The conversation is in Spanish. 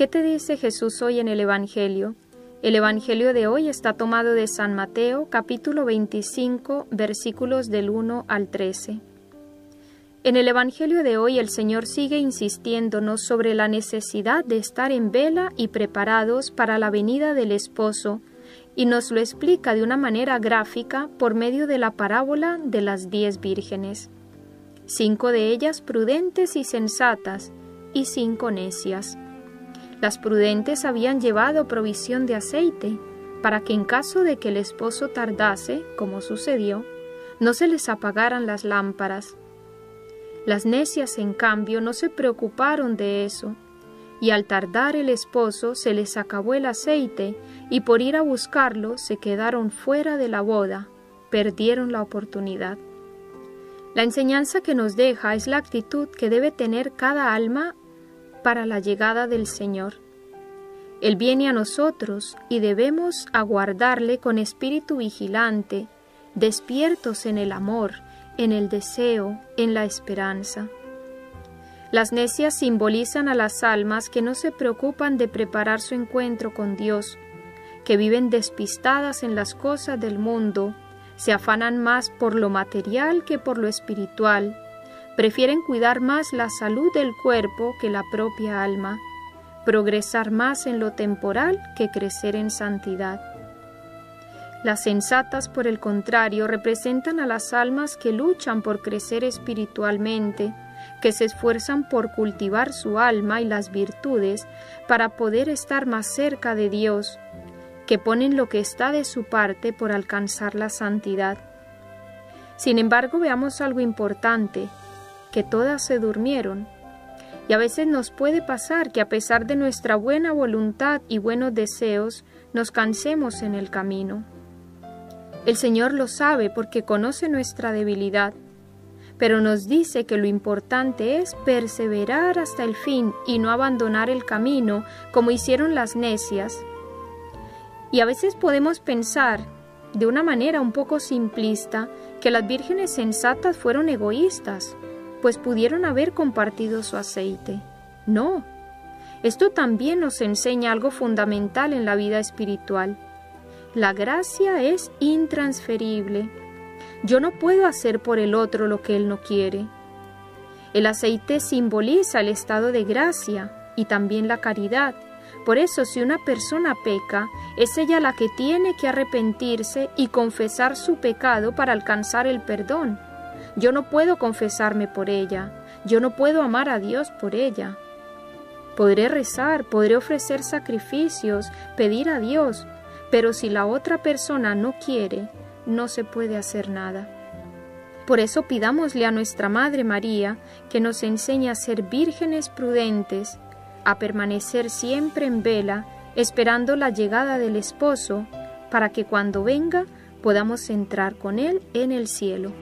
¿Qué te dice Jesús hoy en el Evangelio? El Evangelio de hoy está tomado de San Mateo capítulo 25 versículos del 1 al 13. En el Evangelio de hoy el Señor sigue insistiéndonos sobre la necesidad de estar en vela y preparados para la venida del esposo, y nos lo explica de una manera gráfica por medio de la parábola de las diez vírgenes, cinco de ellas prudentes y sensatas, y cinco necias. Las prudentes habían llevado provisión de aceite, para que en caso de que el esposo tardase, como sucedió, no se les apagaran las lámparas, las necias, en cambio, no se preocuparon de eso, y al tardar el esposo se les acabó el aceite, y por ir a buscarlo se quedaron fuera de la boda, perdieron la oportunidad. La enseñanza que nos deja es la actitud que debe tener cada alma para la llegada del Señor. Él viene a nosotros y debemos aguardarle con espíritu vigilante, despiertos en el amor, en el deseo, en la esperanza. Las necias simbolizan a las almas que no se preocupan de preparar su encuentro con Dios, que viven despistadas en las cosas del mundo, se afanan más por lo material que por lo espiritual, prefieren cuidar más la salud del cuerpo que la propia alma, progresar más en lo temporal que crecer en santidad. Las sensatas, por el contrario, representan a las almas que luchan por crecer espiritualmente, que se esfuerzan por cultivar su alma y las virtudes para poder estar más cerca de Dios, que ponen lo que está de su parte por alcanzar la santidad. Sin embargo, veamos algo importante, que todas se durmieron. Y a veces nos puede pasar que a pesar de nuestra buena voluntad y buenos deseos, nos cansemos en el camino. El Señor lo sabe porque conoce nuestra debilidad, pero nos dice que lo importante es perseverar hasta el fin y no abandonar el camino como hicieron las necias. Y a veces podemos pensar, de una manera un poco simplista, que las vírgenes sensatas fueron egoístas, pues pudieron haber compartido su aceite. No, esto también nos enseña algo fundamental en la vida espiritual la gracia es intransferible. Yo no puedo hacer por el otro lo que él no quiere. El aceite simboliza el estado de gracia y también la caridad. Por eso si una persona peca, es ella la que tiene que arrepentirse y confesar su pecado para alcanzar el perdón. Yo no puedo confesarme por ella, yo no puedo amar a Dios por ella. Podré rezar, podré ofrecer sacrificios, pedir a Dios, pero si la otra persona no quiere, no se puede hacer nada. Por eso pidámosle a nuestra Madre María que nos enseñe a ser vírgenes prudentes, a permanecer siempre en vela, esperando la llegada del esposo, para que cuando venga podamos entrar con él en el cielo.